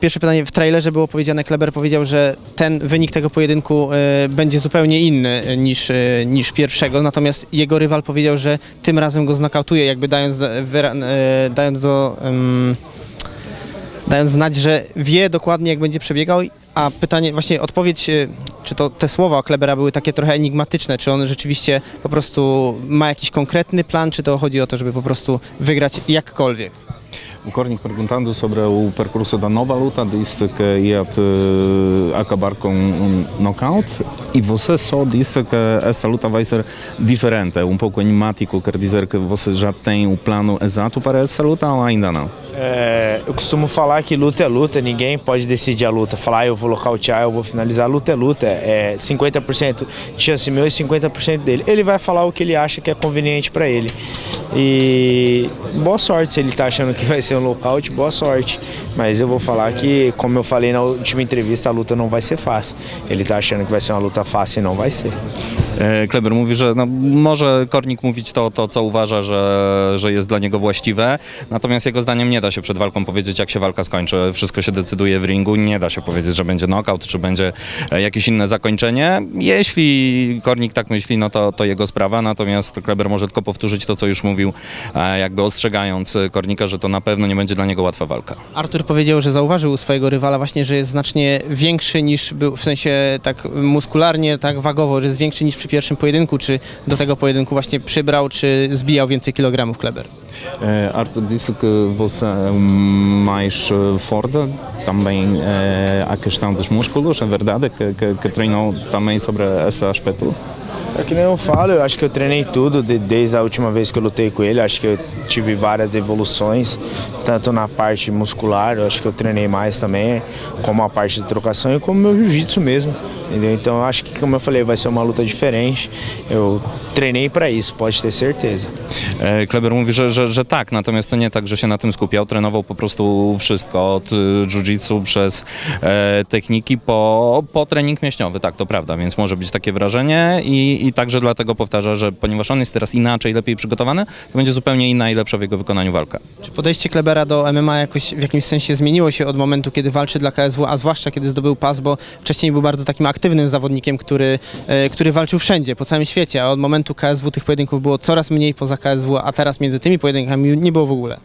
pierwsze pytanie. W trailerze było powiedziane, Kleber powiedział, że ten wynik tego pojedynku e, będzie zupełnie inny e, niż, e, niż pierwszego, natomiast jego rywal powiedział, że tym razem go znokautuje, jakby dając, wyra- e, dając do... dając znać, że wie dokładnie jak będzie przebiegał, a pytanie, właśnie odpowiedź, czy to te słowa Klebera były takie trochę enigmatyczne, czy on rzeczywiście po prostu ma jakiś konkretny plan, czy to chodzi o to, żeby po prostu wygrać jakkolwiek? Cornic perguntando sobre o percurso da nova luta, disse que ia te acabar com um knockout e você só disse que essa luta vai ser diferente, um pouco enigmático, quer dizer que você já tem o plano exato para essa luta ou ainda não? É, eu costumo falar que luta é luta, ninguém pode decidir a luta. Falar, ah, eu vou nocautear, eu vou finalizar. Luta é luta, é 50% de chance meu e 50% dele. Ele vai falar o que ele acha que é conveniente para ele. E boa sorte se ele tá achando que vai ser um nocaute, boa sorte. Mas eu vou falar que, como eu falei na última entrevista, a luta não vai ser fácil. Ele tá achando que vai ser uma luta fácil e não vai ser. E, Kleber mówi, że no, może Kornik mówić to, to, co uważa, że, że jest dla niego właściwe, natomiast jego zdaniem nie da się przed walką powiedzieć, jak się walka skończy. Wszystko się decyduje w ringu, nie da się powiedzieć, że będzie knockout, czy będzie e, jakieś inne zakończenie. Jeśli Kornik tak myśli, no to, to jego sprawa, natomiast Kleber może tylko powtórzyć to, co już mówił, e, jakby ostrzegając Kornika, że to na pewno nie będzie dla niego łatwa walka. Artur powiedział, że zauważył swojego rywala właśnie, że jest znacznie większy niż był, w sensie tak muskularnie, tak wagowo, że jest większy niż przy pierwszym pojedynku, czy do tego pojedynku właśnie przybrał, czy zbijał więcej kilogramów Kleber. Eh, Arthur disse que você mais eh, forte, também eh, a questão dos músculos, é verdade que, que, que treinou também sobre esse aspecto? É que nem eu falo, eu acho que eu treinei tudo de- desde a última vez que eu lutei com ele. Acho que eu tive várias evoluções, tanto na parte muscular, eu acho que eu treinei mais também, como a parte de trocação e como meu jiu-jitsu mesmo. Entendeu? Então acho que, como eu falei, vai ser uma luta diferente. Eu treinei para isso, pode ter certeza. E, Kleber mówi, że, że, że tak, natomiast to nie tak, że się na tym skupiał. Trenował po prostu wszystko, od y, jiu-jitsu przez e, techniki po, po trening mięśniowy, tak, to prawda, więc może być takie wrażenie i, i także dlatego powtarza, że ponieważ on jest teraz inaczej, lepiej przygotowany, to będzie zupełnie inna i lepsza w jego wykonaniu walka. Czy podejście Klebera do MMA jakoś w jakimś sensie zmieniło się od momentu, kiedy walczy dla KSW, a zwłaszcza kiedy zdobył pas, bo wcześniej był bardzo takim aktywnym zawodnikiem, który, e, który walczył wszędzie, po całym świecie, a od momentu KSW tych pojedynków było coraz mniej poza KSW, a teraz między tymi pojedynkami nie było w ogóle.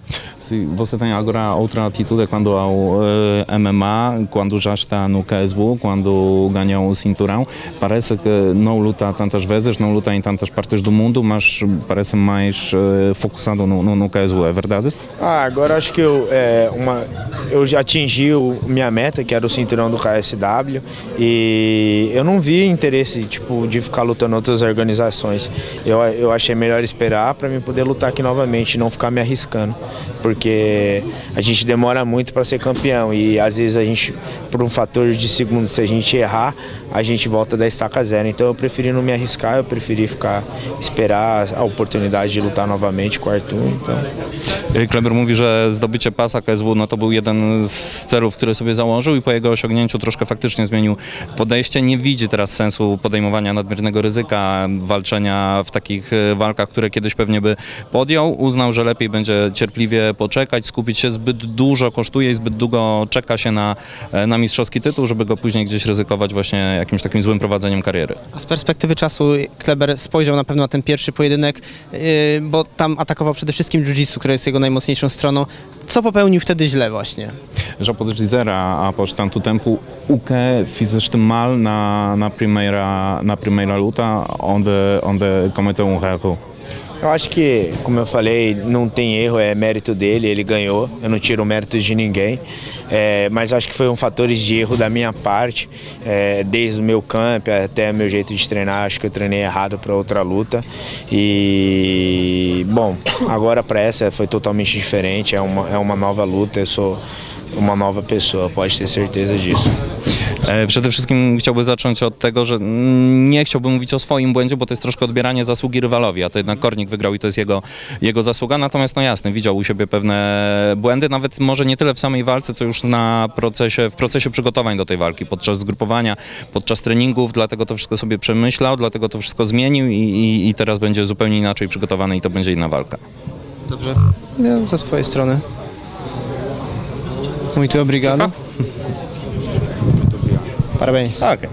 Se você tem agora outra atitude quando ao eh, MMA, quando já está no KSW, quando ganhou o cinturão, parece que não luta tantas vezes, não luta em tantas partes do mundo, mas parece mais eh, focusado no, no, no KSW, é verdade? Ah, agora acho que eu, é, uma, eu já atingi o, minha meta, que era o cinturão do KSW, e eu não vi interesse tipo, de ficar lutando outras organizações. Eu, eu achei melhor esperar para mim poder lutar aqui novamente não ficar me arriscando, porque a gente demora muito para ser campeão e às vezes a gente, por um fator de segundo, se a gente errar, a gente volta da estaca zero. Então eu preferi não me arriscar, eu preferi ficar esperar a oportunidade de lutar novamente com o Arthur. Então E, Kleber mówi, że zdobycie pasa KSW no to był jeden z celów, który sobie założył i po jego osiągnięciu troszkę faktycznie zmienił podejście. Nie widzi teraz sensu podejmowania nadmiernego ryzyka, walczenia w takich e, walkach, które kiedyś pewnie by podjął. Uznał, że lepiej będzie cierpliwie poczekać, skupić się zbyt dużo kosztuje i zbyt długo czeka się na, e, na mistrzowski tytuł, żeby go później gdzieś ryzykować właśnie jakimś takim złym prowadzeniem kariery. A z perspektywy czasu Kleber spojrzał na pewno na ten pierwszy pojedynek, yy, bo tam atakował przede wszystkim jiu-jitsu, które jest jego najmocniejszą stroną. Co popełnił wtedy źle właśnie? Já podes dizer, há- após tanto tempo, o que fizeste mal na, na, primeira, na primeira luta, onde, onde cometeu um erro? Eu acho que, como eu falei, não tem erro, é mérito dele, ele ganhou. Eu não tiro méritos de ninguém. É, mas acho que foi um fatores de erro da minha parte, é, desde o meu camp até meu jeito de treinar. Acho que eu treinei errado para outra luta. E, bom, agora para essa foi totalmente diferente. É uma, é uma nova luta, eu sou uma nova pessoa, pode ter certeza disso. E, Przede wszystkim chciałbym zacząć od tego, że nie chciałbym mówić o swoim błędzie, bo to jest troszkę odbieranie zasługi rywalowi, a to jednak Kornik wygrał i to jest jego, jego zasługa. Natomiast no jasne, widział u siebie pewne błędy, nawet może nie tyle w samej walce, co już na procesie, w procesie przygotowań do tej walki, podczas zgrupowania, podczas treningów, dlatego to wszystko sobie przemyślał, dlatego to wszystko zmienił i, i, i teraz będzie zupełnie inaczej przygotowany i to będzie inna walka. Dobrze. Ja ze swojej strony. Muito obrigado. Parabéns. Ah, okay.